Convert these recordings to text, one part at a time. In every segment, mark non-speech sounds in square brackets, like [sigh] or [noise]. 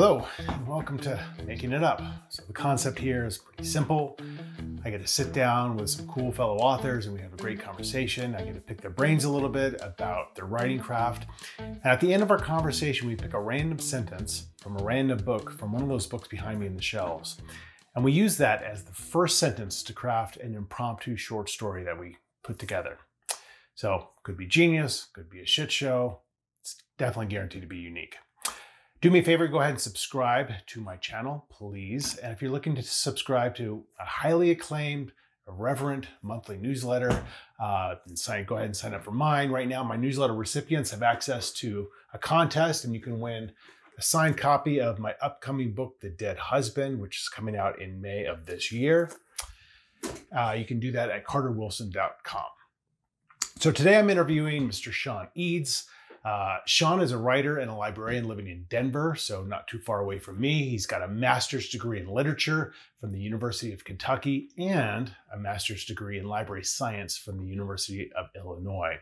Hello, and welcome to Making It Up. So, the concept here is pretty simple. I get to sit down with some cool fellow authors and we have a great conversation. I get to pick their brains a little bit about their writing craft. And at the end of our conversation, we pick a random sentence from a random book from one of those books behind me in the shelves. And we use that as the first sentence to craft an impromptu short story that we put together. So, could be genius, could be a shit show. It's definitely guaranteed to be unique. Do me a favor, go ahead and subscribe to my channel, please. And if you're looking to subscribe to a highly acclaimed, irreverent monthly newsletter, uh, sign, go ahead and sign up for mine. Right now, my newsletter recipients have access to a contest, and you can win a signed copy of my upcoming book, The Dead Husband, which is coming out in May of this year. Uh, you can do that at carterwilson.com. So today I'm interviewing Mr. Sean Eads. Uh, Sean is a writer and a librarian living in Denver, so not too far away from me. He's got a master's degree in literature from the University of Kentucky and a master's degree in library science from the University of Illinois.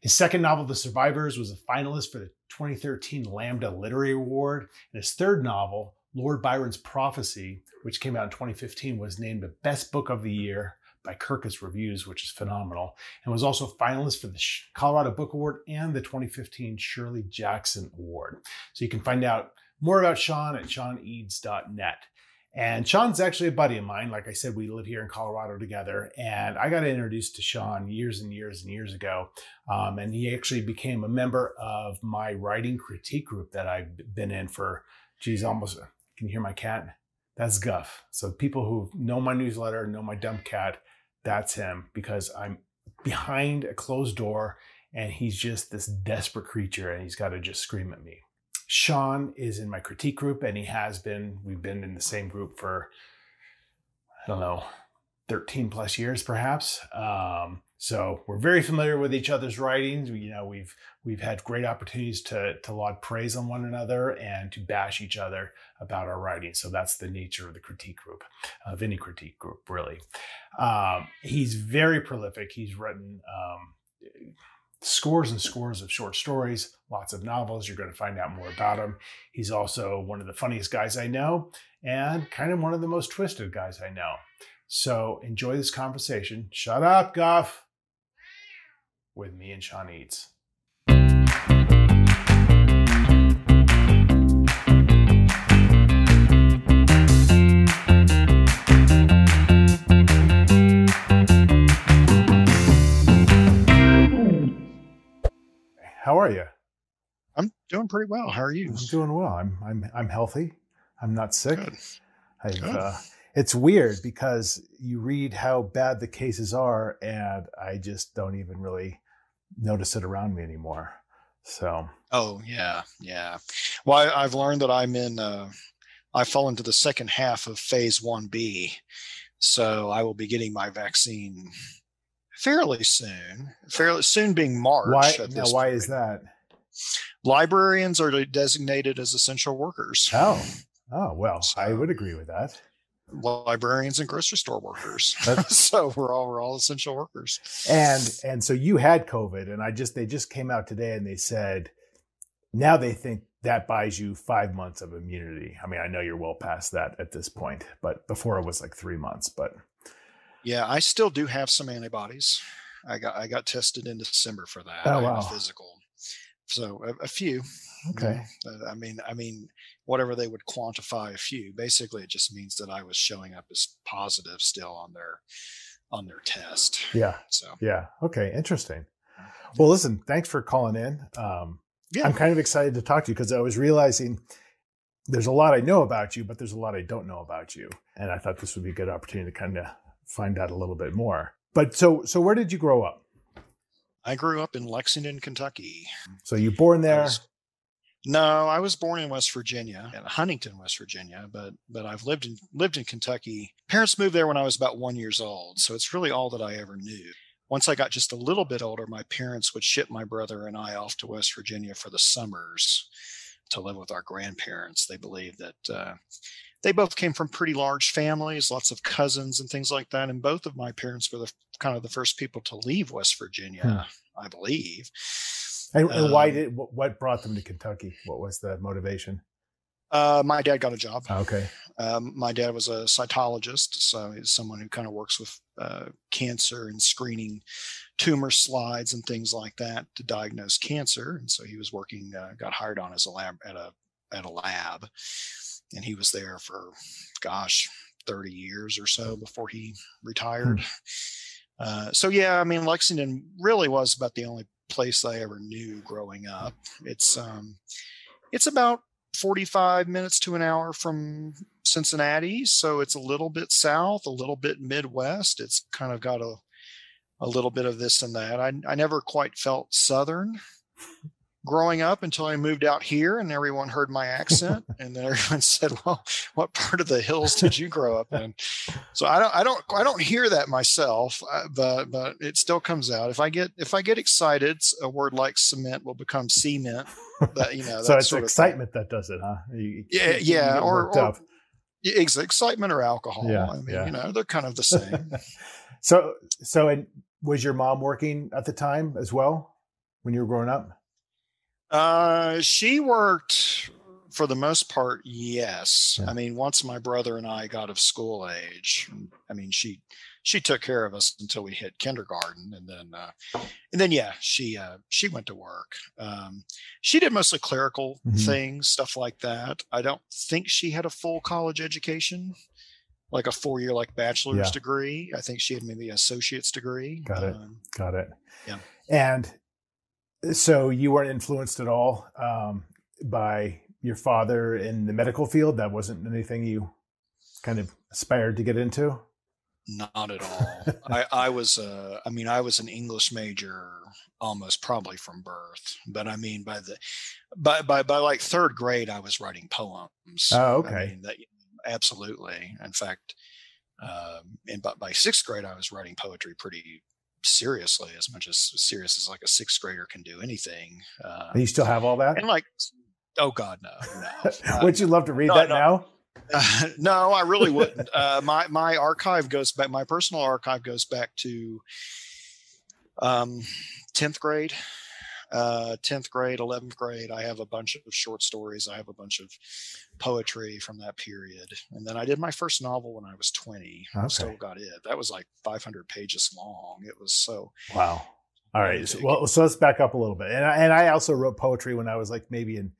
His second novel, The Survivors, was a finalist for the 2013 Lambda Literary Award, and his third novel, Lord Byron's Prophecy, which came out in 2015, was named the best book of the year by Kirkus Reviews, which is phenomenal, and was also finalist for the Colorado Book Award and the 2015 Shirley Jackson Award. So you can find out more about Sean at seaneads.net. And Sean's actually a buddy of mine. Like I said, we live here in Colorado together. And I got introduced to Sean years and years and years ago. Um, and he actually became a member of my writing critique group that I've been in for, geez, almost, can you hear my cat? That's Guff. So people who know my newsletter, know my dump cat, that's him because I'm behind a closed door and he's just this desperate creature and he's got to just scream at me. Sean is in my critique group and he has been, we've been in the same group for, I don't know, 13 plus years perhaps. Um, so we're very familiar with each other's writings. We, you know, we've we've had great opportunities to to laud praise on one another and to bash each other about our writing. So that's the nature of the critique group, of any critique group, really. Um, he's very prolific. He's written um, scores and scores of short stories, lots of novels. You're going to find out more about him. He's also one of the funniest guys I know, and kind of one of the most twisted guys I know. So enjoy this conversation. Shut up, Guff with me and Sean Eads. How are you? I'm doing pretty well. How are you? I'm doing well. I'm I'm I'm healthy. I'm not sick. Good. I've Good. Uh, it's weird because you read how bad the cases are, and I just don't even really notice it around me anymore. So. Oh yeah, yeah. Well, I, have learned that I'm in. Uh, I fall into the second half of phase one B, so I will be getting my vaccine fairly soon. Fairly soon, being March. Why? Now, why is that? Librarians are designated as essential workers. Oh, oh well, so, I would agree with that librarians and grocery store workers. [laughs] so we're all we're all essential workers. And and so you had COVID, and I just they just came out today and they said now they think that buys you five months of immunity. I mean, I know you're well past that at this point, but before it was like three months. But yeah, I still do have some antibodies. I got I got tested in December for that. Oh wow, physical. So a, a few. Okay. I mean, I mean, whatever they would quantify a few. Basically, it just means that I was showing up as positive still on their on their test. Yeah. So yeah. Okay. Interesting. Well, listen. Thanks for calling in. Um, yeah. I'm kind of excited to talk to you because I was realizing there's a lot I know about you, but there's a lot I don't know about you, and I thought this would be a good opportunity to kind of find out a little bit more. But so so where did you grow up? I grew up in Lexington, Kentucky. So you born there? No, I was born in West Virginia, in Huntington, West Virginia, but but I've lived in lived in Kentucky. Parents moved there when I was about 1 years old, so it's really all that I ever knew. Once I got just a little bit older, my parents would ship my brother and I off to West Virginia for the summers to live with our grandparents. They believed that uh, they both came from pretty large families, lots of cousins and things like that. And both of my parents were the kind of the first people to leave West Virginia, hmm. I believe. And, and um, why did what brought them to Kentucky? What was the motivation? Uh, my dad got a job. Okay. Um, my dad was a cytologist, so he's someone who kind of works with uh, cancer and screening tumor slides and things like that to diagnose cancer. And so he was working, uh, got hired on as a lab at a at a lab, and he was there for, gosh, thirty years or so before he retired. Hmm. Uh, so yeah, I mean Lexington really was about the only place I ever knew growing up. It's um, it's about 45 minutes to an hour from Cincinnati. So it's a little bit south, a little bit Midwest. It's kind of got a, a little bit of this and that. I, I never quite felt Southern growing up until I moved out here and everyone heard my accent. [laughs] and then everyone said, well, what part of the hills did you grow up in? So I don't, I don't, I don't hear that myself, uh, but, but it still comes out. If I get, if I get excited, a word like cement will become cement. That, you know, [laughs] so it's excitement that does it, huh? You, yeah. You yeah. Or, or it's excitement or alcohol. Yeah, I mean, yeah. you know, they're kind of the same. [laughs] so, so, and was your mom working at the time as well when you were growing up? Uh, she worked for the most part. Yes. Yeah. I mean, once my brother and I got of school age, I mean, she, she took care of us until we hit kindergarten and then uh, and then yeah she uh, she went to work um, she did mostly clerical mm-hmm. things stuff like that i don't think she had a full college education like a four year like bachelor's yeah. degree i think she had maybe an associate's degree got it um, got it yeah and so you weren't influenced at all um, by your father in the medical field that wasn't anything you kind of aspired to get into not at all. [laughs] I, I was, uh, I mean, I was an English major almost probably from birth, but I mean, by the, by, by, by like third grade, I was writing poems. Oh, okay. I mean, that, absolutely. In fact, um, and by, by sixth grade, I was writing poetry pretty seriously, as much as serious as like a sixth grader can do anything. Uh, you still have all that? And like, oh God, no, no. [laughs] Would you love to read no, that no. now? Uh, [laughs] no, I really wouldn't. Uh, my my archive goes back. My personal archive goes back to um, tenth grade, uh, tenth grade, eleventh grade. I have a bunch of short stories. I have a bunch of poetry from that period, and then I did my first novel when I was twenty. Okay. Still got it. That was like five hundred pages long. It was so wow. All right. So, well, so let's back up a little bit. And I, and I also wrote poetry when I was like maybe in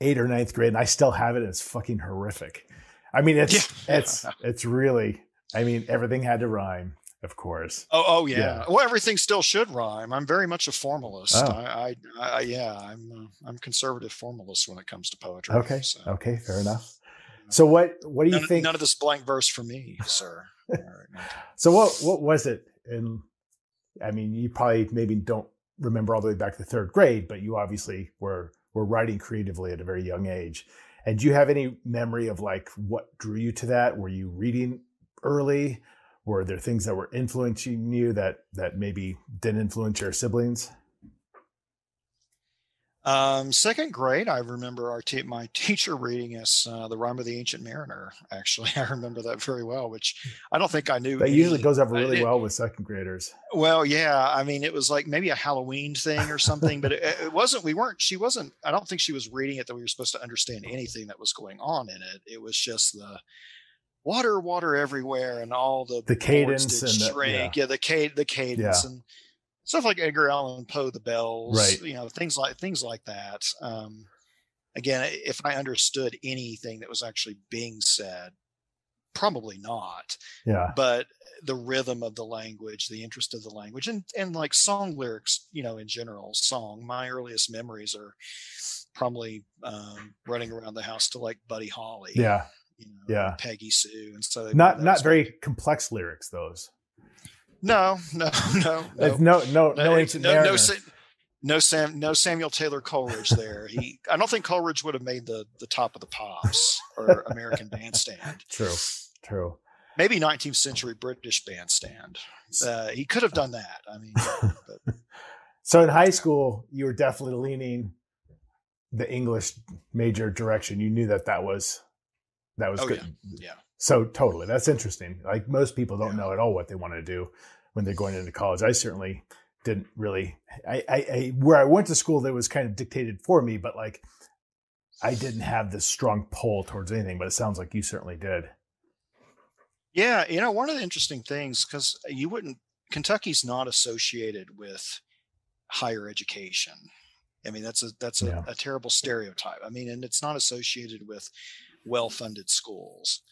eighth or ninth grade, and I still have it. It's fucking horrific. I mean, it's yeah. it's [laughs] it's really. I mean, everything had to rhyme, of course. Oh, oh yeah. yeah. Well, everything still should rhyme. I'm very much a formalist. Oh. I, I, I, yeah, I'm uh, I'm conservative formalist when it comes to poetry. Okay. So. Okay. Fair enough. So what what do you none, think? None of this blank verse for me, sir. [laughs] so what what was it? And I mean, you probably maybe don't remember all the way back to third grade, but you obviously were were writing creatively at a very young age. And do you have any memory of like what drew you to that? Were you reading early? Were there things that were influencing you that that maybe didn't influence your siblings? Um, second grade, I remember our te- my [laughs] teacher reading us uh, the Rime of the Ancient Mariner. Actually, [laughs] I remember that very well, which I don't think I knew. That usually goes over really it, well with second graders. Well, yeah, I mean, it was like maybe a Halloween thing or something, but it, it, wasn't. We weren't. She wasn't. I don't think she was reading it that we were supposed to understand anything that was going on in it. It was just the water, water everywhere, and all the the cadence and shrink. The, yeah. yeah, the cad the cadence yeah. and stuff like Edgar Allan Poe, The Bells, right. you know, things like things like that. Um, again, if I understood anything that was actually being said, probably not. Yeah. But the rhythm of the language, the interest of the language, and and like song lyrics, you know, in general, song. My earliest memories are probably um, running around the house to like Buddy Holly. Yeah. You know, yeah. Peggy Sue, and so not not very complex lyrics. Those. No, [laughs] no, no, no, no, no, no ancient no, no, no, Sam, no Samuel Taylor Coleridge there. He, I don't think Coleridge would have made the the top of the pops or American Bandstand. [laughs] True, true. Maybe 19th century British Bandstand. Uh, he could have done that. I mean, [laughs] but, so in high school, you were definitely leaning the English major direction. You knew that that was that was oh, good. Yeah. yeah. So totally, that's interesting. Like most people don't yeah. know at all what they want to do when they're going into college. I certainly didn't really. I, I, I where I went to school, that was kind of dictated for me, but like I didn't have this strong pull towards anything, but it sounds like you certainly did. Yeah, you know, one of the interesting things because you wouldn't Kentucky's not associated with higher education. I mean, that's a that's a, yeah. a terrible stereotype. I mean, and it's not associated with well-funded schools.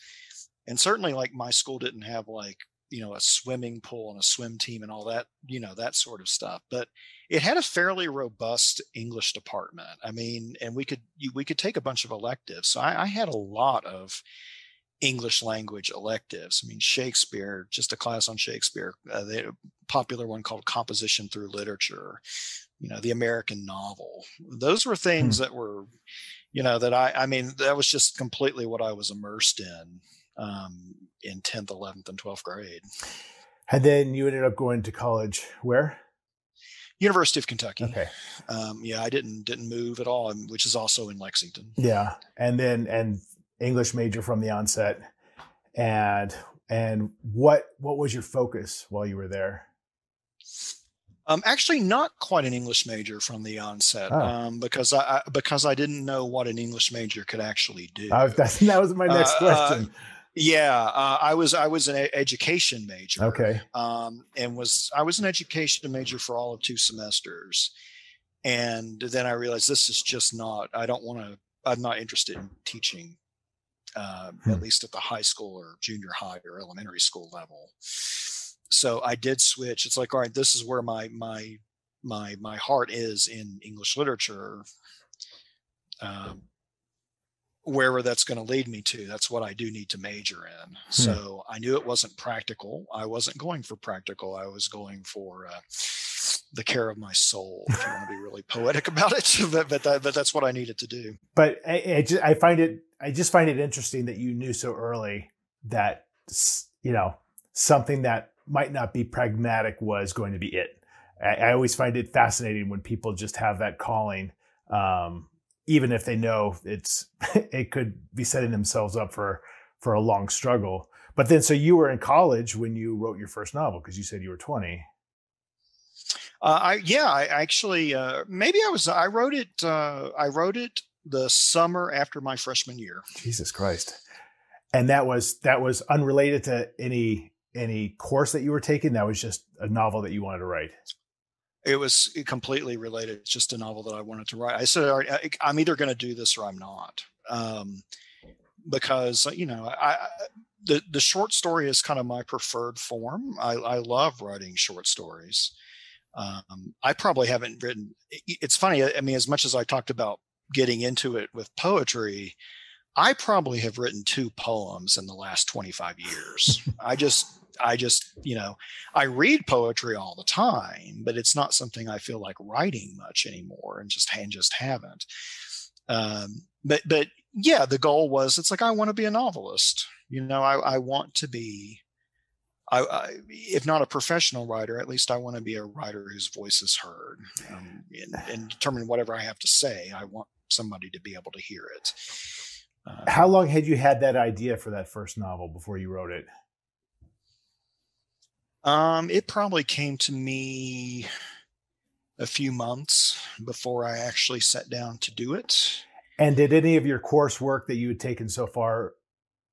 And certainly, like my school didn't have like you know a swimming pool and a swim team and all that you know that sort of stuff but it had a fairly robust english department i mean and we could we could take a bunch of electives so i, I had a lot of english language electives i mean shakespeare just a class on shakespeare uh, the popular one called composition through literature you know the american novel those were things hmm. that were you know that i i mean that was just completely what i was immersed in um, in 10th, 11th, and 12th grade. And then you ended up going to college where? University of Kentucky. Okay. Um, yeah, I didn't didn't move at all, which is also in Lexington. Yeah, and then and English major from the onset, and and what what was your focus while you were there? Um, actually, not quite an English major from the onset, oh. um, because I, because I didn't know what an English major could actually do. Uh, [laughs] that was my next uh, uh question. Uh, yeah, I was I was an education major. Okay, um, and was I was an education major for all of two semesters, and then I realized this is just not. I don't want to. I'm not interested in teaching, uh, hmm. at least at the high school or junior high or elementary school level so I did switch. It's like, all right, this is where my my my my heart is in English literature. Um, wherever that's going to lead me to, that's what I do need to major in. Hmm. So I knew it wasn't practical. I wasn't going for practical. I was going for uh, the care of my soul. If you want to be really poetic [laughs] about it, but but, that, but that's what I needed to do. But I, I, just, I find it I just find it interesting that you knew so early that you know something that might not be pragmatic was going to be it. I, I always find it fascinating when people just have that calling, um, even if they know it's [laughs] it could be setting themselves up for for a long struggle. But then, so you were in college when you wrote your first novel because you said you were twenty. Uh, I yeah, I actually uh, maybe I was I wrote it uh, I wrote it the summer after my freshman year. Jesus Christ, and that was that was unrelated to any any course that you were taking? That was just a novel that you wanted to write. It was completely related. It's just a novel that I wanted to write. I said, I'm either going to do this or I'm not. Um, because you know, I, the the short story is kind of my preferred form. I, I love writing short stories. Um, I probably haven't written. It's funny. I mean, as much as I talked about getting into it with poetry, I probably have written two poems in the last 25 years. I just I just, you know, I read poetry all the time, but it's not something I feel like writing much anymore and just and just haven't. Um, but but yeah, the goal was it's like I want to be a novelist. You know, I, I want to be I, I, if not a professional writer, at least I want to be a writer whose voice is heard um, and, and, determine whatever I have to say. I want somebody to be able to hear it. How long had you had that idea for that first novel before you wrote it? Um, it probably came to me a few months before I actually sat down to do it. And did any of your coursework that you had taken so far?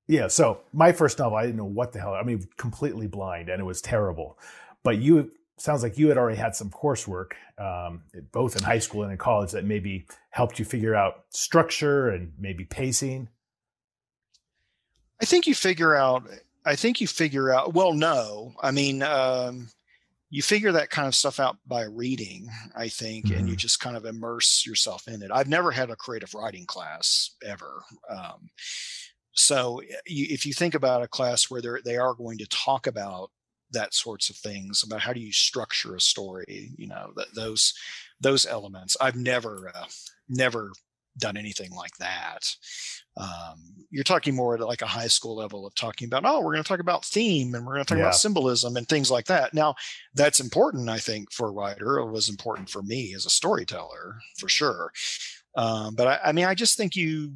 Yeah, so my first novel, I didn't know what the hell. I mean, completely blind, and it was terrible. But you sounds like you had already had some coursework, um, both in high school and in college, that maybe helped you figure out structure and maybe pacing. I think you figure out I think you figure out, well, no, I mean, um, you figure that kind of stuff out by reading, I think, mm-hmm. and you mm-hmm. just kind of immerse yourself in it. I've never had a creative writing class ever. Um, so you, if you think about a class where they are going to talk about that sorts of things about how do you structure a story, you know, th- those, those elements, I've never, uh, never done anything like that. Um, you're talking more at like a high school level of talking about, oh, we're going to talk about theme and we're going to talk yeah. about symbolism and things like that. Now, that's important, I think, for a writer. It was important for me as a storyteller, for sure. Um, but I, I, mean, I just think you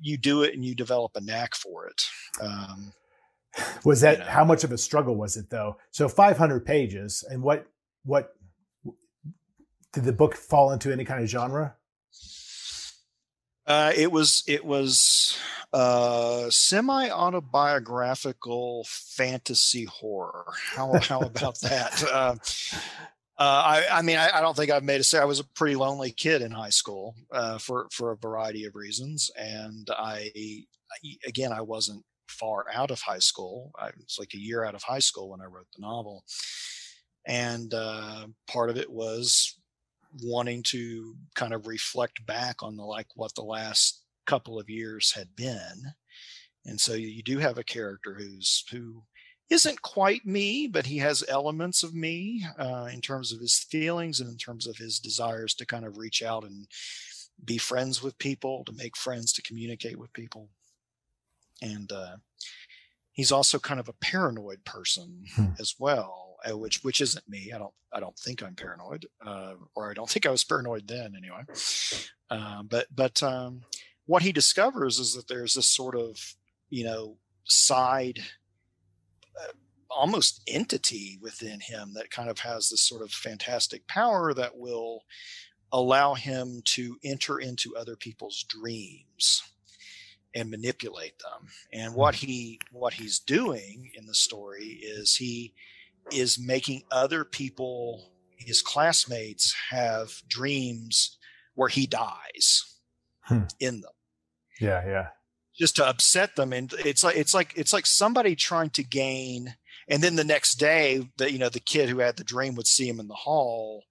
you do it and you develop a knack for it. Um, was that you know. how much of a struggle was it though? So 500 pages, and what what did the book fall into any kind of genre? Uh, it was it was uh, semi autobiographical fantasy horror. How how about that? [laughs] Uh, uh, I, I mean, I, I, don't think I've made a say. I was a pretty lonely kid in high school uh, for for a variety of reasons, and I again I wasn't far out of high school. I was like a year out of high school when I wrote the novel, and uh, part of it was wanting to kind of reflect back on the like what the last couple of years had been, and so you do have a character who's who isn't quite me, but he has elements of me uh, in terms of his feelings and in terms of his desires to kind of reach out and be friends with people, to make friends, to communicate with people. And uh, he's also kind of a paranoid person hmm. as well, which which isn't me. I don't I don't think I'm paranoid, uh, or I don't think I was paranoid then anyway. Uh, but but um, what he discovers is that there's this sort of you know side almost entity within him that kind of has this sort of fantastic power that will allow him to enter into other people's dreams and manipulate them and hmm. what he what he's doing in the story is he is making other people his classmates have dreams where he dies hmm. in them. Yeah yeah. Just to upset them and it's like it's like it's like somebody trying to gain and then the next day that you know the kid who had the dream would see him in the hall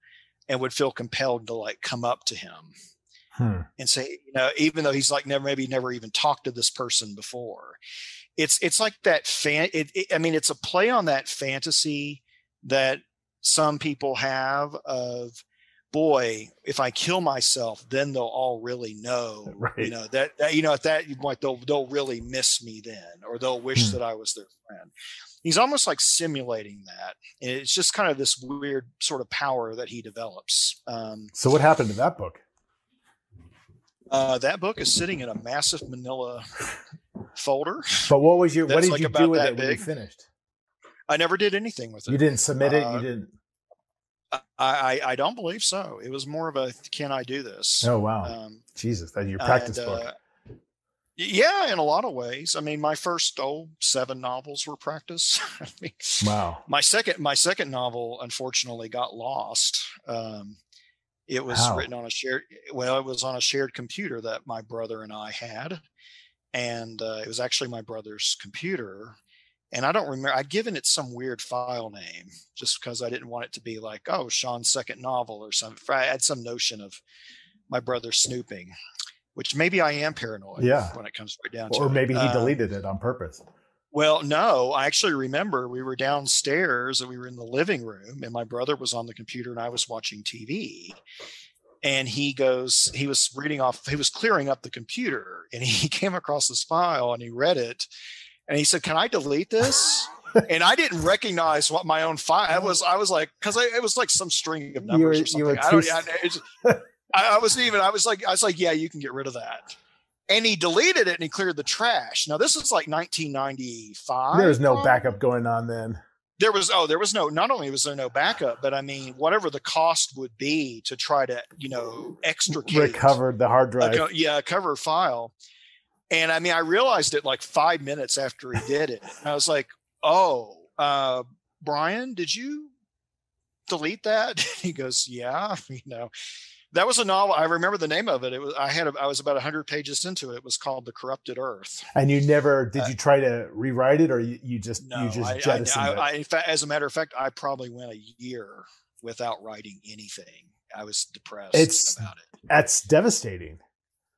and would feel compelled to like come up to him hmm. and say you know even though he's like never maybe never even talked to this person before it's it's like that fan it, it, i mean it's a play on that fantasy that some people have of boy, if I kill myself, then they'll all really know, [laughs] right. you know, that, that, you know, at that point, they'll, they'll really miss me then, or they'll wish hmm. that I was their friend. He's almost like simulating that. And it's just kind of this weird sort of power that he develops. Um, so what happened to that book? Uh, that book is sitting in a massive Manila folder. But what was your, what did like you do with it when you finished? I never did anything with it. You didn't submit it. Uh, you didn't. I, I, don't believe so. It was more of a can I do this? Oh wow, um, Jesus, that your practice and, book. Uh, yeah, in a lot of ways. I mean, my first oh seven novels were practice. [laughs] I mean, wow. My second my second novel unfortunately got lost. Um, it was How? written on a shared well, it was on a shared computer that my brother and I had, and uh, it was actually my brother's computer and I don't remember. I'd given it some weird file name just because I didn't want it to be like, oh, Sean's second novel or something. I had some notion of my brother snooping, which maybe I am paranoid. Yeah. when it comes right down or to or maybe he um, deleted it on purpose. Well, no, I actually remember we were downstairs and we were in the living room, and my brother was on the computer and I was watching TV. And he goes, he was reading off, he was clearing up the computer and [laughs] he came across this file and he read it and he said, "Can I delete this?" [laughs] and I didn't recognize what my own file was. I was like, because it was like some string of numbers or something. I don't. [laughs] I, I, wasn't even. I was like, I was like, yeah, you can get rid of that. And he deleted it and he cleared the trash. Now this is like 1995. There was no backup going on then. There was oh, there was no. Not only was there no backup, but I mean, whatever the cost would be to try to you know extricate recovered the hard drive. A, yeah, cover file and I mean, I realized it like five minutes after he did it. I was like, oh, uh, Brian, did you delete that? [laughs] he goes, yeah, [laughs] you know, that was a novel. I remember the name of it. It was, I had, a, I was about hundred pages into it. It was called The Corrupted Earth. And you never, did uh, you try to rewrite it or you, you just, no, you just I, jettisoned I, I, it? fact, as a matter of fact, I probably went a year without writing anything. I was depressed it's, about it. That's devastating.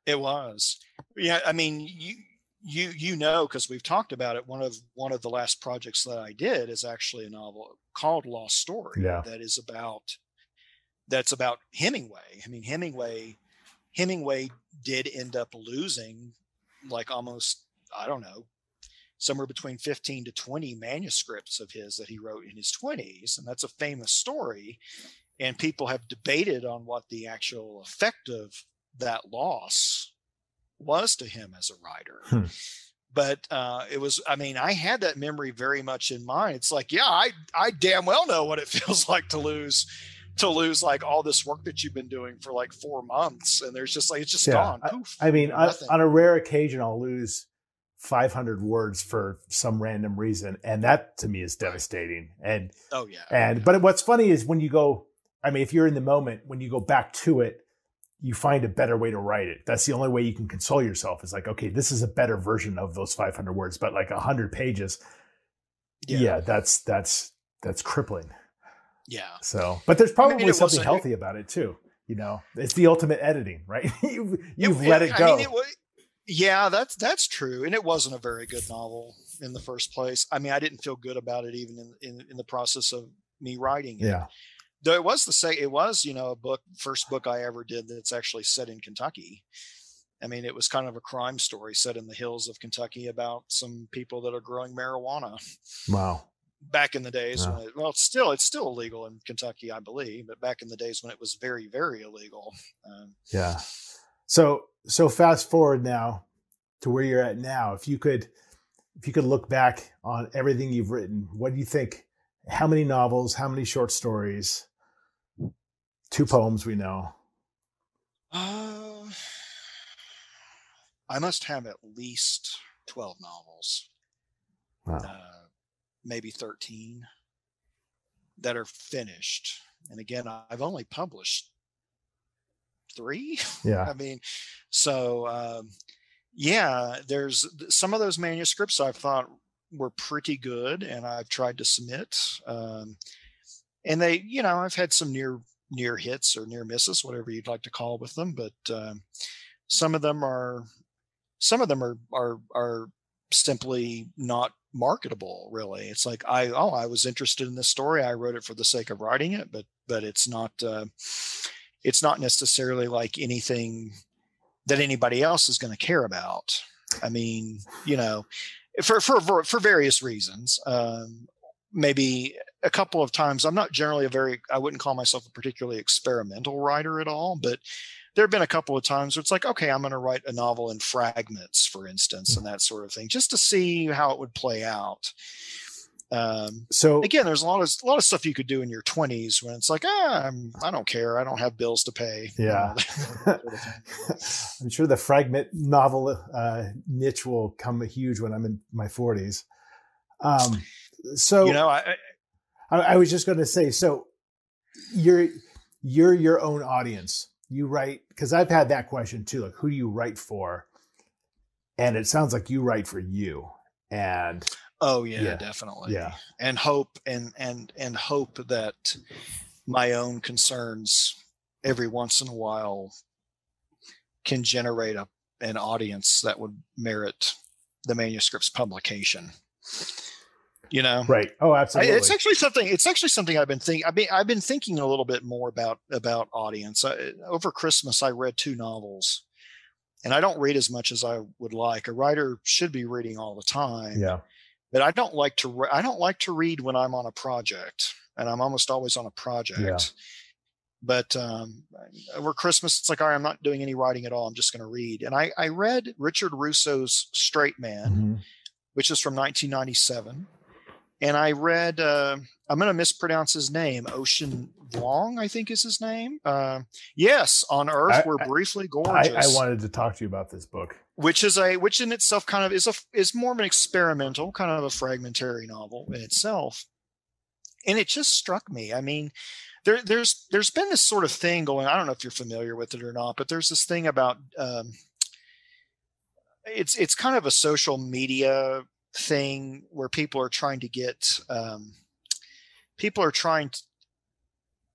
It was. Yeah, I mean, you you you know because we've talked about it. One of one of the last projects that I did is actually a novel called Lost Story. Yeah. That is about that's about Hemingway. I mean, Hemingway Hemingway did end up losing like almost I don't know somewhere between 15 to 20 manuscripts of his that he wrote in his 20s and that's a famous story and people have debated on what the actual effect of that loss was to him as a writer. Hmm. But uh, it was, I mean, I had that memory very much in mind. It's like, yeah, I, I damn well know what it [laughs] feels like to lose to lose like all this work that you've been doing for like four months, and there's just like it's just Yeah. gone. Poof. I mean, on, on a rare occasion, I'll lose 500 words for some random reason, and that to me is devastating. And oh yeah. Oh, and but what's funny is when you go, I mean, if you're in the moment, when you go back to it, you find a better way to write it. That's the only way you can console yourself. Is like, okay, this is a better version of those 500 words, but like 100 pages, yeah, that's that's that's crippling. Yeah. So, but there's probably it something wasn't- healthy about it too. You know, it's the ultimate editing, [laughs] right? you've you've It- let it I go. mean, it yeah, that's that's true, and it wasn't a very good novel in the first place. I mean, I didn't feel good about it even in in, in the process of me writing it. yeah, Though it was the say it was you know a book first book I ever did that's actually set in Kentucky. I mean, it was kind of a crime story set in the hills of Kentucky about some people that are growing marijuana wow. Back in the days Yeah. when it, well, it's still it's still illegal in Kentucky, I believe, but back in the days when it was very very illegal. Um, Yeah. So so fast forward now to where you're at now. If you could if you could look back on everything you've written, what do you think? How many novels, how many short stories? Two poems we know. Uh, I must have at least 12 novels, Wow. uh, maybe 13 that are finished. And again, I've only published three. Yeah. [laughs] I mean, so um, yeah, there's some of those manuscripts I've thought were pretty good, and I've tried to submit. Um, and they, you know, I've had some near near hits or near misses, whatever you'd like to call with them. But um, some of them are, some of them are are are simply not marketable. Really, it's like I oh I was interested in this story, I wrote it for the sake of writing it, but but it's not. Uh, it's not necessarily like anything that anybody else is going to care about. I mean, you know, for for for, for various reasons. Um, maybe a couple of times. I'm not generally a very. I wouldn't call myself a particularly experimental writer at all, but there have been a couple of times where it's like, okay, I'm going to write a novel in fragments, for instance, and that sort of thing, just to see how it would play out. Um, So again, there's a lot of a lot of stuff you could do in your 20s when it's like, ah, I'm, I don't care, I don't have bills to pay. Yeah. know, that sort of thing. [laughs] I'm sure the fragment novel uh, niche will come huge when I'm in my 40s. Um, so you know, I, I, I was just going to say, so you're you're your own audience. You write because I've had that question too. Like, who do you write for? And it sounds like you write for you. And oh yeah, Yeah. definitely. yeah, and hope and and and hope that my own concerns every once in a while can generate a, an audience that would merit the manuscript's publication you know right. Oh, I, absolutely. it's actually something it's actually something i've been thinking i've been i've been thinking a little bit more about about audience I, over christmas i read two novels and i don't read as much as i would like a writer should be reading all the time yeah. but I don't like to re- I don't like to read when I'm on a project, and I'm almost always on a project. yeah. But um, over Christmas, it's like, all right, I'm not doing any writing at all. I'm just going to read. And I, I read Richard Russo's Straight Man, Mhm. which is from 1997, and I read uh, I'm going to mispronounce his name, Ocean Vuong, I think is his name. Uh, yes, on Earth I- we're I- briefly I, gorgeous I wanted to talk to you about this book. which is a which in itself kind of is a is more of an experimental kind of a fragmentary novel in itself and it just struck me i mean there there's there's been this sort of thing going i don't know if you're familiar with it or not but there's this thing about um it's it's kind of a social media thing where people are trying to get um people are trying to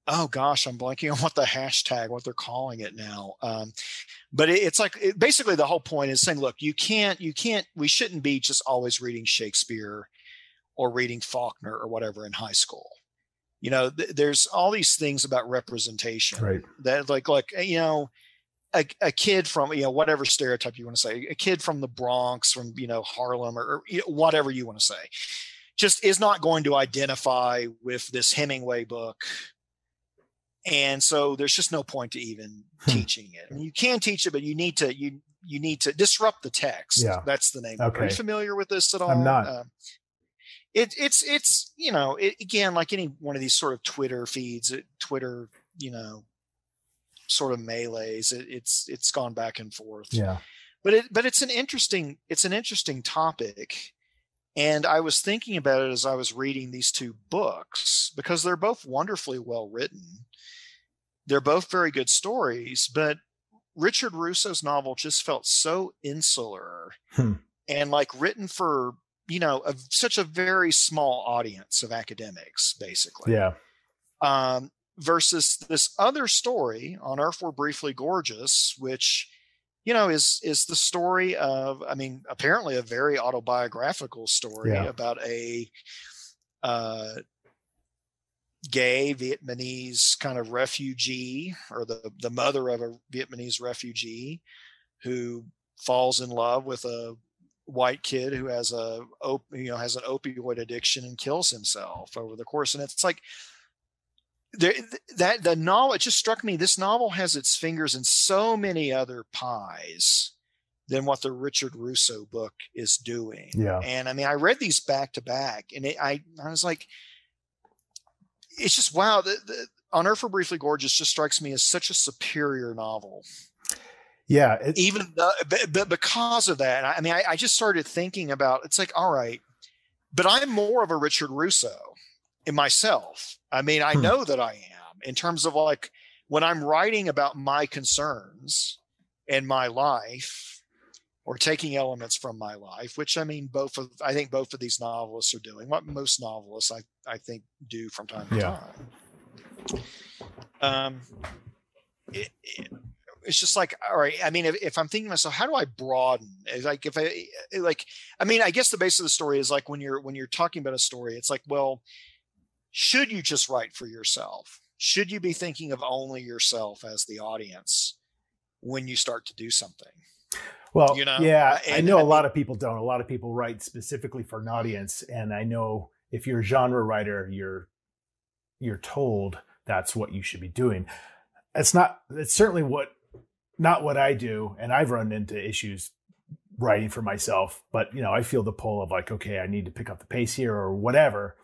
oh gosh i'm blanking on what the hashtag what they're calling it now um but it, it's like it, basically the whole point is saying look you can't you can't we shouldn't be just always reading shakespeare or reading faulkner or whatever in high school you know th- there's all these things about representation Right. that like like you know a, a kid from you know whatever stereotype you want to say a kid from the bronx from you know harlem or, or you know, whatever you want to say just is not going to identify with this hemingway book and so there's just no point to even Hmm. teaching it I mean, you can teach it but you need to you you need to disrupt the text Yeah. that's the name it. are Okay. you familiar with this at all I'm not. Um, it, it's it's you know it, again like any one of these sort of Twitter feeds, Twitter you know sort of melees. It, it's it's gone back and forth. Yeah. But it but it's an interesting it's an interesting topic. And I was thinking about it as I was reading these two books because they're both wonderfully well written. They're both very good stories, but Richard Russo's novel just felt so insular hmm. and like written for, you know, a, such a very small audience of academics, basically. Yeah. Um, versus this other story on Earth We're Briefly Gorgeous, which you know is is the story of I mean apparently a very autobiographical story yeah. about a uh, gay Vietnamese kind of refugee or the the mother of a Vietnamese refugee who falls in love with a white kid who has a you know has an opioid addiction and kills himself over the course and it's like there, that the novel it just struck me this novel has its fingers in so many other pies than what the Richard Russo book is doing. Yeah. And I mean, I read these back to back, and it, I I was like, it's just wow. The, the, On Earth We're Briefly Gorgeous just strikes me as such a superior novel. Yeah. Even the, but, but because of that, I mean, I, I just started thinking about it's like, all right, but I'm more of a Richard Russo in myself. I mean, I hmm. know that I am in terms of like when I'm writing about my concerns and my life or taking elements from my life, which I mean, both of, I think both of these novelists are doing what most novelists I, I think do from time to yeah. time. Um, it, it, it's just like all right i mean if, if i'm thinking myself how do i broaden like if i like i mean i guess the base of the story is like when you're when you're talking about a story it's like well should you just write for yourself? Should you be thinking of only yourself as the audience when you start to do something? Well, you know, yeah, and, I know a lot of people don't. A lot of people write specifically for an audience, and I know if you're a genre writer, you're you're told that's what you should be doing. It's not. It's certainly what not what I do, and I've run into issues writing for myself. But you know, I feel the pull of like, okay, I need to pick up the pace here or whatever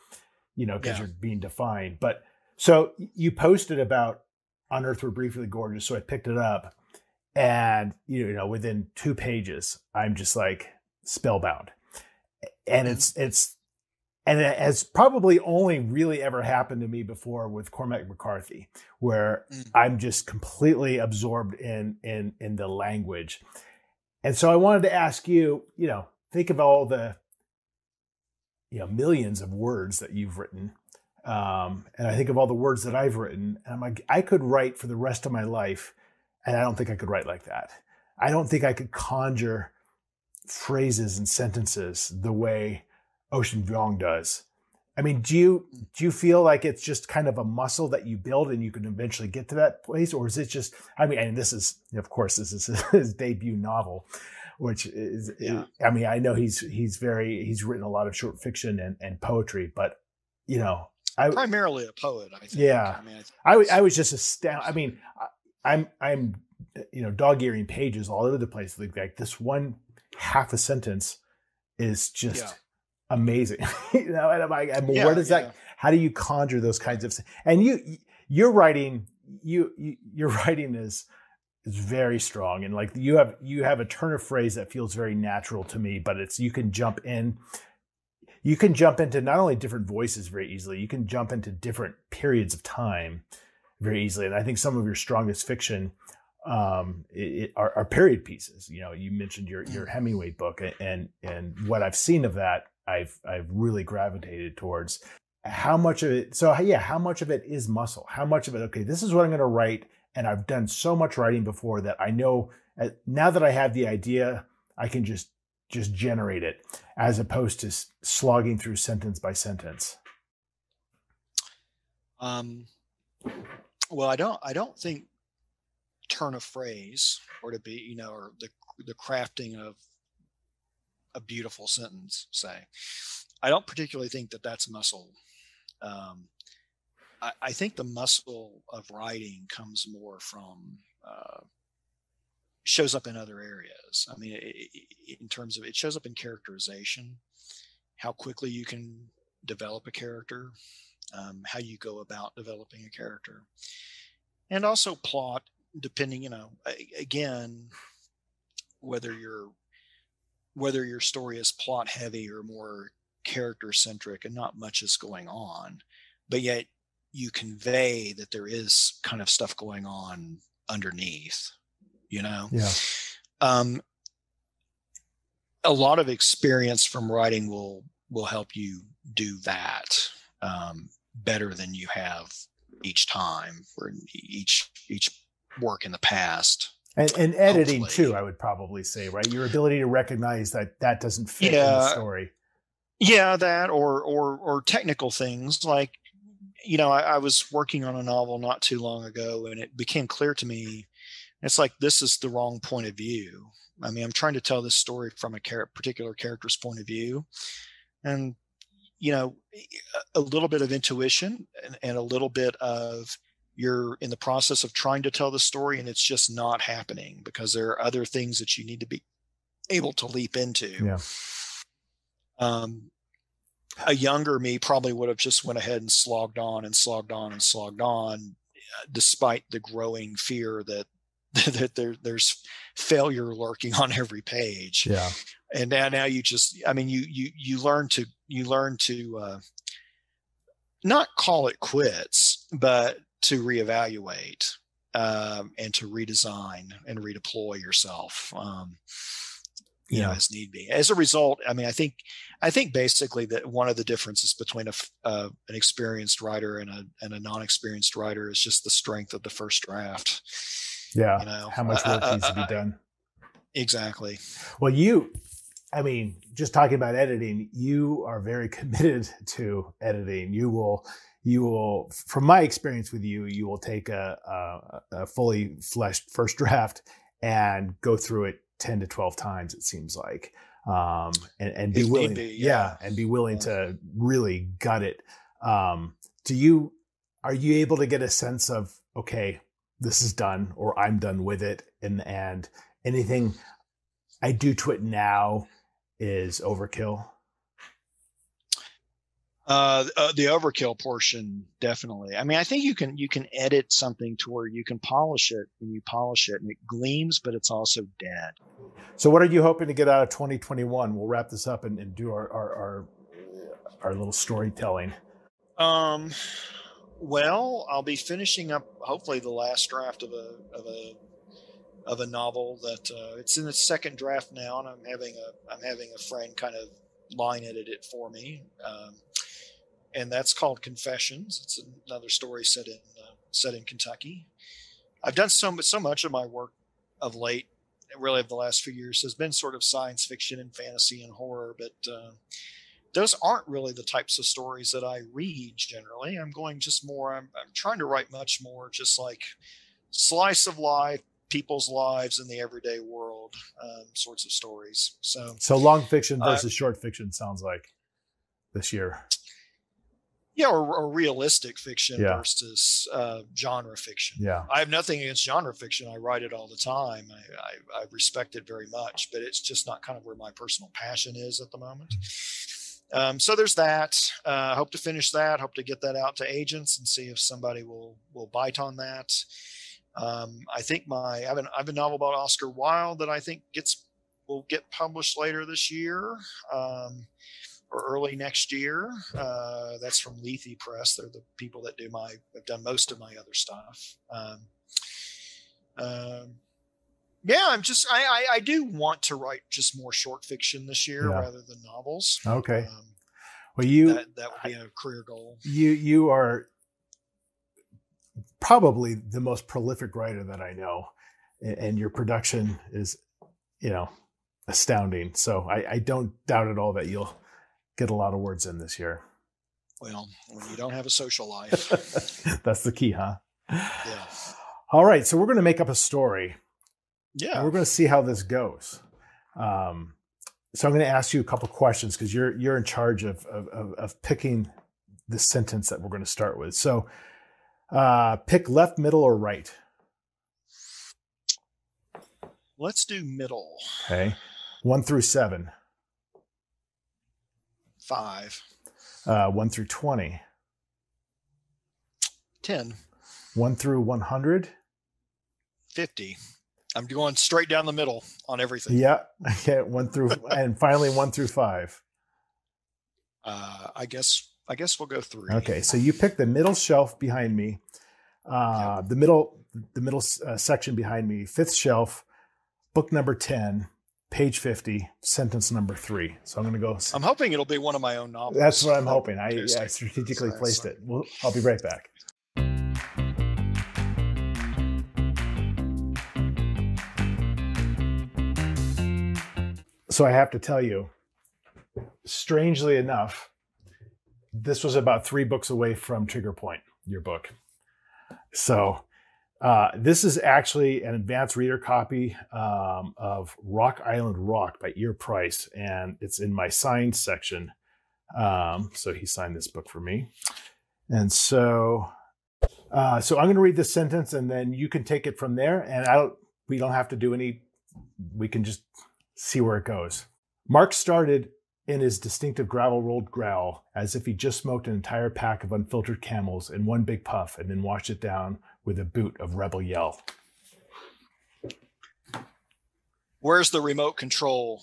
you know, because yeah. you're being defined. But so you posted about on Earth We're Briefly Gorgeous, so I picked it up, and you know, within two pages, I'm just like spellbound, and mm-hmm. it's it's and it has probably only really ever happened to me before with Cormac McCarthy, where mm. I'm just completely absorbed in in in the language. And so I wanted to ask you, you know, think of all the you know millions of words that you've written um, and i think of all the words that i've written and i'm like i could write for the rest of my life and i don't think i could write like that. I don't think i could conjure phrases and sentences the way ocean vuong does. I mean do you do you feel like it's just kind of a muscle that you build and you can eventually get to that place or is it just i mean and this is of course this is [laughs] his debut novel which is, yeah. I mean, I know he's he's very he's written a lot of short fiction and, and poetry, but you know, I primarily a poet. I think. Yeah, I mean, I, I, I was just astounded. I mean, I'm I'm you know dog earing pages all over the place. Like, like this one half a sentence is just yeah. amazing. [laughs] you know, and I'm like, I mean, yeah, where does that? How do you conjure those kinds of? And you you're writing you, you your [laughs] writing is is very strong. And like you have you have a turn of phrase that feels very natural to me but it's you can jump in you can jump into not only different voices very easily you can jump into different periods of time very easily. And i think some of your strongest fiction um, it, are, are, period pieces. You know you mentioned your your mm. hemingway book and and what i've seen of that i've i've really gravitated towards. How much of it so yeah how much of it is muscle? How much of it okay this is what i'm going to write and I've done so much writing before that I know uh, now that I have the idea, I can just just generate it as opposed to slogging through sentence by sentence. Um, well, I don't I don't think turn a phrase or to be you know or the the crafting of a beautiful sentence say i don't particularly think that that's muscle um, I, I think the muscle of writing comes more from uh, shows up in other areas. I mean, it, it, in terms of it shows up in characterization, how quickly you can develop a character, um, how you go about developing a character, and also plot, depending, you know, again, whether your whether your story is plot heavy or more character centric and not much is going on, but yet you convey that there is kind of stuff going on underneath, you know? Yeah. Um, a lot of experience from writing will will help you do that um, better than you have each time or each each work in the past and, and editing Hopefully. too i would probably say right your ability to recognize that that doesn't fit yeah, in the story yeah that or or or technical things like you know I, I was working on a novel not too long ago and it became clear to me it's like this is the wrong point of view I mean, I'm trying to tell this story from a char- particular character's point of view, and you know, a little bit of intuition and, and a little bit of you're in the process of trying to tell the story and it's just not happening because there are other things that you need to be able to leap into. Yeah. Um, a younger me probably would have just went ahead and slogged on and slogged on and slogged on, uh, despite the growing fear that [laughs] that there, there's failure lurking on every page. Yeah. And now, now you just, I mean, you, you, you learn to, you learn to, uh, not call it quits, but to reevaluate, um, and to redesign and redeploy yourself. Um, you yeah. know, as need be. As a result, I mean, I think, I think basically that one of the differences between a, uh, an experienced writer and a, and a non-experienced writer is just the strength of the first draft. Yeah. You know, how much work uh, needs to be done. Exactly. Well, you, I mean, just talking about editing, you are very [laughs] committed to editing. You will, you will, from my experience with you, you will take a, a, a fully fleshed first draft and go through it 10 to 12 times, it seems like. Um, and, and be willing, be, yeah. yeah. and be willing yeah. to really gut it. Um, do you, are you able to get a sense of, okay, this is done or I'm done with it. And, and anything I do to it now is overkill. Uh, uh, the overkill portion definitely. I mean, I think you can you can edit something to where you can polish it and you polish it and it gleams, but it's also dead. So, what are you hoping to get out of 2021? We'll wrap this up and, and do our, our our our little storytelling. Um, well, I'll be finishing up hopefully the last draft of a of a of a novel that uh, it's in the second draft now, and I'm having a I'm having a friend kind of line edit it for me, um, and that's called Confessions. It's another story set in uh, set in Kentucky. I've done so so much of my work of late, really of the last few years, has been sort of science fiction and fantasy and horror, but uh, those aren't really the types of stories that I read generally. I'm going just more, I'm, I'm trying to write much more just like slice of life, people's lives in the everyday world um, sorts of stories. So, so long fiction versus uh, short fiction sounds like this year. Yeah, or, or realistic fiction yeah. versus uh, genre fiction. Yeah, I have nothing against genre fiction. I write it all the time. I, I, I respect it very much, but it's just not kind of where my personal passion is at the moment. Um, so there's that. Uh, hope to finish that. Hope to get that out to agents and see if somebody will will bite on that. Um, I think my I have, an, I have a novel about Oscar Wilde that I think gets will get published later this year um, or early next year. Uh, that's from Lethe Press. They're the people that do my have done most of my other stuff. Um, um yeah, I'm just I, I, I do want to write just more short fiction this year yeah. rather than novels. Okay. Um, well, you that, that would be a career goal. You you are probably the most prolific writer that I know, and your production is, you know, astounding. So I, I don't doubt at all that you'll get a lot of words in this year. Well, when you don't have a social [laughs] life, that's the key, huh? Yeah. All right, so we're going to make up a story yeah. we're going to see how this goes. Um, so I'm going to ask you a couple questions because you're you're in charge of, of, of picking the sentence that we're going to start with. So uh, pick left, middle, or right. Let's do middle. Okay. One through seven. Five. Uh, 1 through 20. 10. 1 through 100. 50. I'm going straight down the middle on everything. Yeah. [laughs] Okay. 1 through, [laughs] and finally 1 through 5. Uh, I guess I guess we'll go three. Okay, so you pick the middle shelf behind me, uh, the middle the middle uh, section behind me, fifth shelf, book number ten, page fifty, sentence number three. So I'm going to go. I'm hoping it'll be one of my own novels. That's what I'm hoping. I, yeah, I strategically sorry, placed sorry. it. Well, I'll be right back. So I have to tell you, strangely enough, this was about three books away from Trigger Point, your book. So uh, this is actually an advanced reader copy um, of Rock Island Rock by Eyre Price, and it's in my signed section. Um, so he signed this book for me, and so uh, so I'm going to read this sentence, and then you can take it from there. And I don't, we don't have to do any. We can just see where it goes. Mark started in his distinctive gravel rolled growl, as if he just smoked an entire pack of unfiltered camels in one big puff and then washed it down with a boot of rebel yell. Where's the remote control?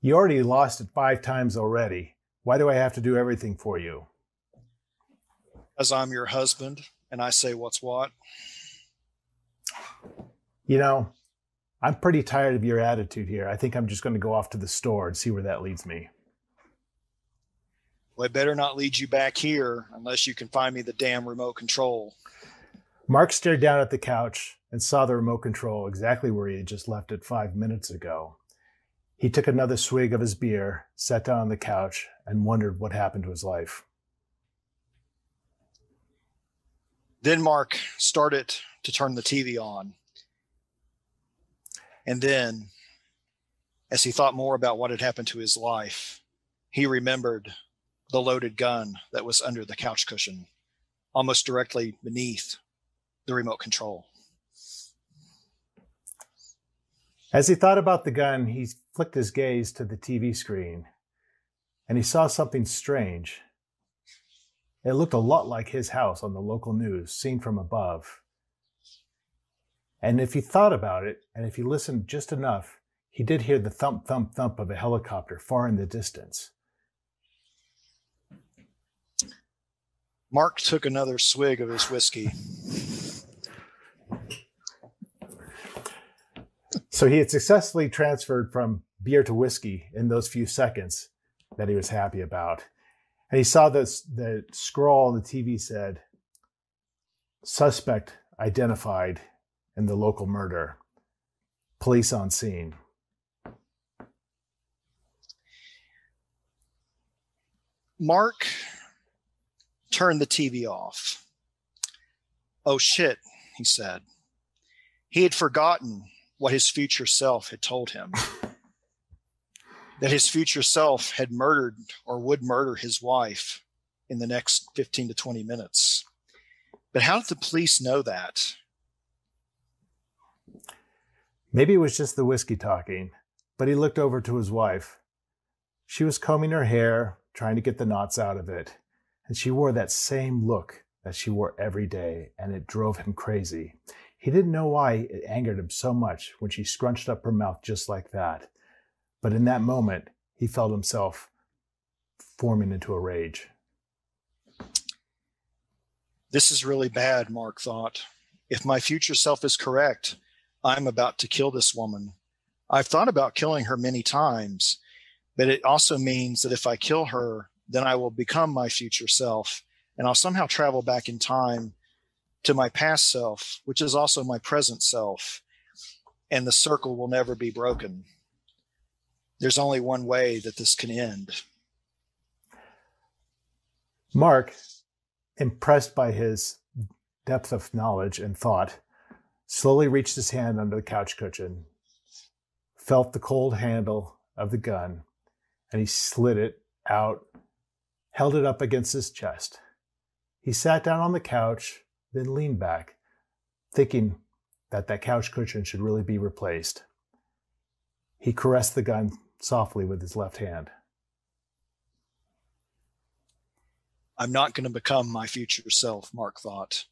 You already lost it five times already. Why do I have to do everything for you? As I'm your husband and I say what's what. You know, I'm pretty tired of your attitude here. I think I'm just going to go off to the store and see where that leads me. Well, I better not lead you back here unless you can find me the damn remote control. Mark stared down at the couch and saw the remote control exactly where he had just left it five minutes ago. He took another swig of his beer, sat down on the couch, and wondered what happened to his life. Then Mark started to turn the TV on. And then, as he thought more about what had happened to his life, he remembered the loaded gun that was under the couch cushion, almost directly beneath the remote control. As he thought about the gun, he flicked his gaze to the TV screen and he saw something strange. It looked a lot like his house on the local news, seen from above. And if he thought about it, and if he listened just enough, he did hear the thump, thump, thump of a helicopter far in the distance. Mark took another swig of his whiskey. so he had successfully transferred from beer to whiskey in those few seconds that he was happy about. And he saw this, the scroll on the TV said, suspect identified in the local murder. Police on scene. Mark turned the TV off. Oh shit, he said. He had forgotten what his future self had told him [laughs] that his future self had murdered or would murder his wife in the next 15 to 20 minutes. But how did the police know that? Maybe it was just the whiskey talking, but he looked over to his wife. She was combing her hair, trying to get the knots out of it, and she wore that same look that she wore every day, and it drove him crazy. He didn't know why it angered him so much when she scrunched up her mouth just like that. But in that moment, he felt himself forming into a rage. This is really bad, Mark thought. If my future self is correct, I'm about to kill this woman. I've thought about killing her many times, but it also means that if I kill her, then I will become my future self and I'll somehow travel back in time to my past self, which is also my present self, and the circle will never be broken. There's only one way that this can end. Mark, impressed by his depth of knowledge and thought, slowly reached his hand under the couch cushion, felt the cold handle of the gun, and he slid it out, held it up against his chest. He sat down on the couch, then leaned back, thinking that that couch cushion should really be replaced. He caressed the gun softly with his left hand. I'm not going to become my future self, Mark thought.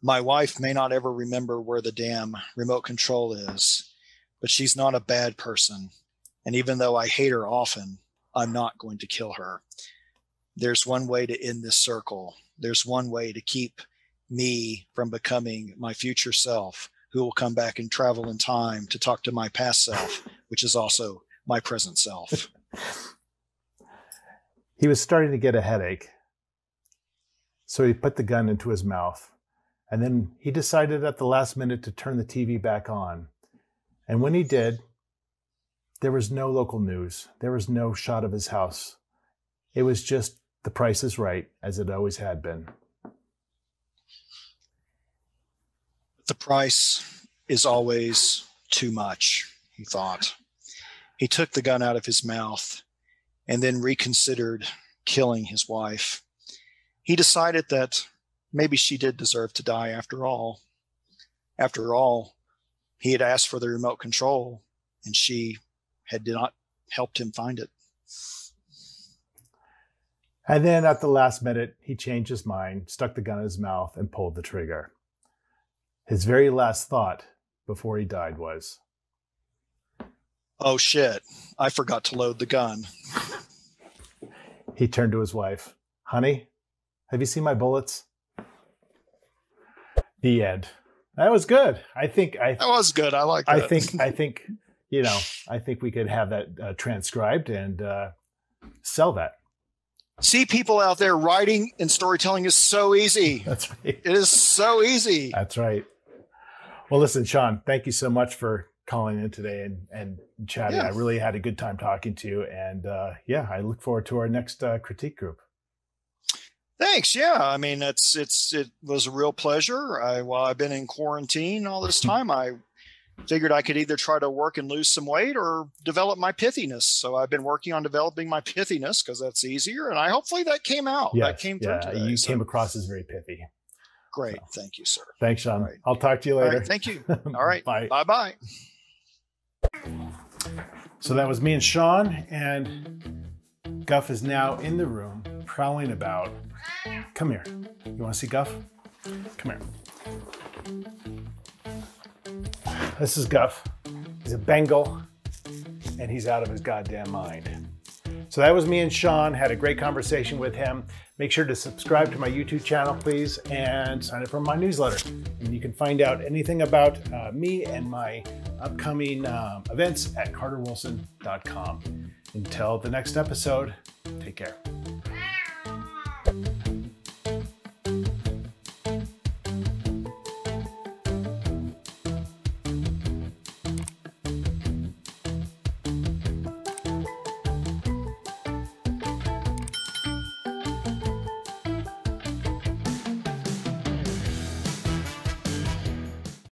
My wife may not ever remember where the damn remote control is, but she's not a bad person. And even though I hate her often, I'm not going to kill her. There's one way to end this circle. There's one way to keep me from becoming my future self who will come back and travel in time to talk to my past self, which is also my present self. [laughs] he was starting to get a headache. So he put the gun into his mouth. And then he decided at the last minute to turn the TV back on. And when he did, there was no local news. There was no shot of his house. It was just the price is right, as it always had been. The price is always too much, he thought. He took the gun out of his mouth and then reconsidered killing his wife. He decided that maybe she did deserve to die after all. After all, he had asked for the remote control and she had not helped him find it. And then at the last minute, he changed his mind, stuck the gun in his mouth, and pulled the trigger. His very last thought before he died was, Oh shit, I forgot to load the gun. he turned to his wife, Honey, have you seen my bullets? The end. That was good. I think I. That was good. I like. That. I think. I [laughs] think. You know. I think we could have that uh, transcribed and uh, sell that. See, people out there writing and storytelling is so easy. That's right. It is so easy. That's right. Well, listen, Sean, thank you so much for calling in today and, and chatting. Yeah. I really had a good time talking to you. And uh, yeah, I look forward to our next uh, critique group. Thanks. Yeah, I mean, it's it's it was a real pleasure. I, while I've been in quarantine all this [laughs] time, I figured I could either try to work and lose some weight or develop my pithiness. So I've been working on developing my pithiness because that's easier, and I hopefully that came out. Yes, that came yeah. Today, you so. came across as very pithy. Great. So. Thank you, sir. Thanks, Sean. Right. I'll talk to you later. thank you. [laughs] All right. bye. Bye bye. So that was me and Sean, and Guff is now in the room prowling about. Come here. You want to see Guff? Come here. This is Guff. He's a Bengal, and he's out of his goddamn mind. So that was me and Sean. Had a great conversation with him. Make sure to subscribe to my YouTube channel, please, and sign up for my newsletter. And you can find out anything about uh, me and my upcoming um, events at carterwilson.com. Until the next episode, take care.